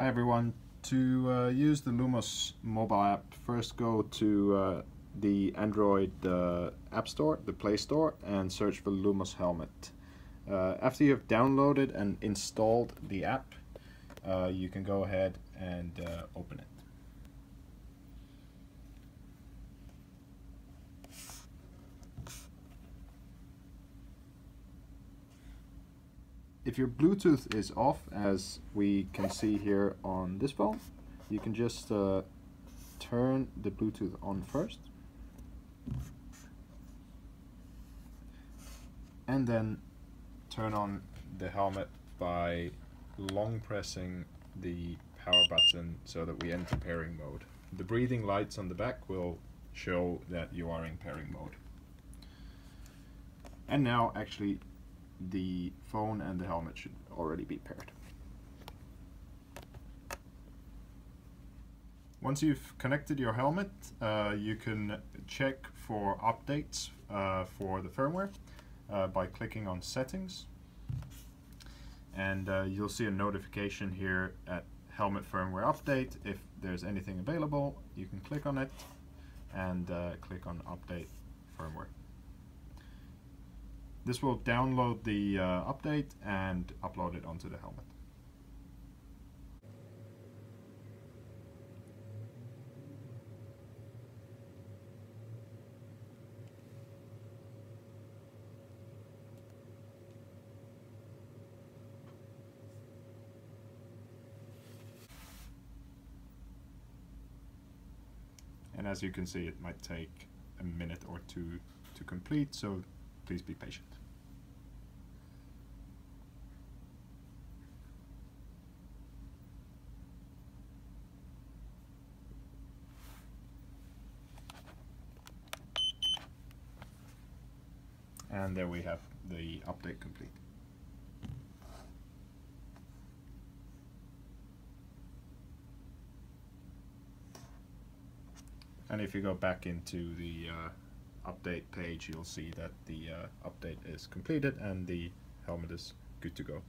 Hi everyone. To uh, use the Lumos mobile app, first go to uh, the Android uh, App Store, the Play Store, and search for Lumos Helmet. Uh, after you have downloaded and installed the app, uh, you can go ahead and uh, open it. If your Bluetooth is off, as we can see here on this phone, you can just uh, turn the Bluetooth on first. And then turn on the helmet by long pressing the power button so that we enter pairing mode. The breathing lights on the back will show that you are in pairing mode. And now actually the phone and the helmet should already be paired. Once you've connected your helmet, uh, you can check for updates uh, for the firmware uh, by clicking on settings. And uh, you'll see a notification here at helmet firmware update. If there's anything available, you can click on it and uh, click on update firmware. This will download the uh, update and upload it onto the helmet. And as you can see, it might take a minute or two to complete, so please be patient. And there we have the update complete. And if you go back into the uh, update page, you'll see that the uh, update is completed and the helmet is good to go.